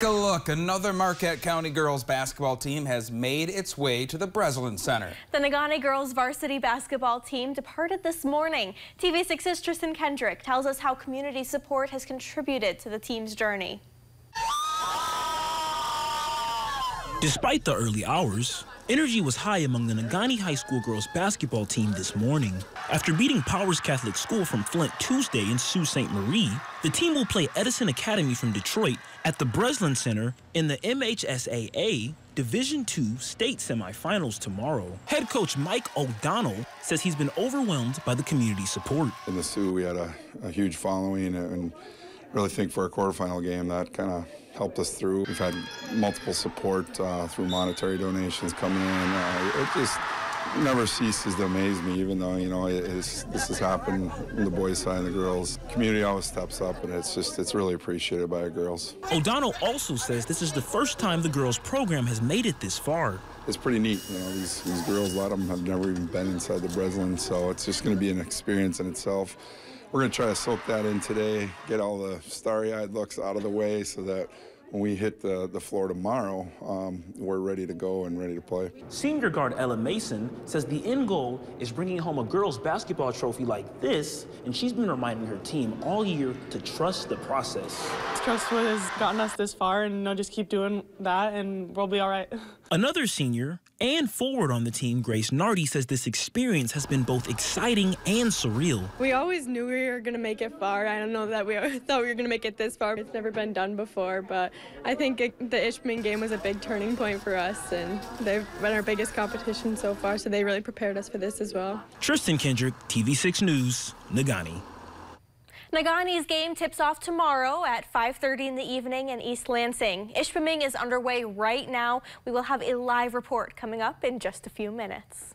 Take a look. Another Marquette County girls basketball team has made its way to the Breslin Center. The Negaunee girls varsity basketball team departed this morning. TV6's Tristan Kendrick tells us how community support has contributed to the team's journey. Despite the early hours, energy was high among the Negaunee High School girls basketball team this morning. After beating Powers Catholic School from Flint Tuesday in Sault Ste. Marie, the team will play Edison Academy from Detroit at the Breslin Center in the MHSAA Division II state semifinals tomorrow. Head coach Mike O'Donnell says he's been overwhelmed by the community support. In the Soo, we had a, a huge following and really think for a quarterfinal game that kind of helped us through. We've had multiple support uh, through monetary donations coming in. Uh, it just never ceases to amaze me, even though, you know, this has happened on the boys' side and the girls. Community always steps up, and it's just, it's really appreciated by the girls. O'Donnell also says this is the first time the girls' program has made it this far. It's pretty neat, you know, these, these girls, a lot of them have never even been inside the Breslin, so it's just going to be an experience in itself. We're going to try to soak that in today, get all the starry-eyed looks out of the way so that when we hit the, the floor tomorrow, um, we're ready to go and ready to play. Senior guard Ella Mason says the end goal is bringing home a girls' basketball trophy like this, and she's been reminding her team all year to trust the process. Trust what has gotten us this far, and you know, just keep doing that, and we'll be all right. Another senior and forward on the team, Grace Nardi, says this experience has been both exciting and surreal. We always knew we were going to make it far. I don't know that we thought we were going to make it this far. It's never been done before, but I think it, the Ishpeming game was a big turning point for us, and they've been our biggest competition so far, so they really prepared us for this as well. Tristan Kendrick, TV6 News, Negaunee. Negaunee's game tips off tomorrow at 5.30 in the evening in East Lansing. Ishpeming is underway right now. We will have a live report coming up in just a few minutes.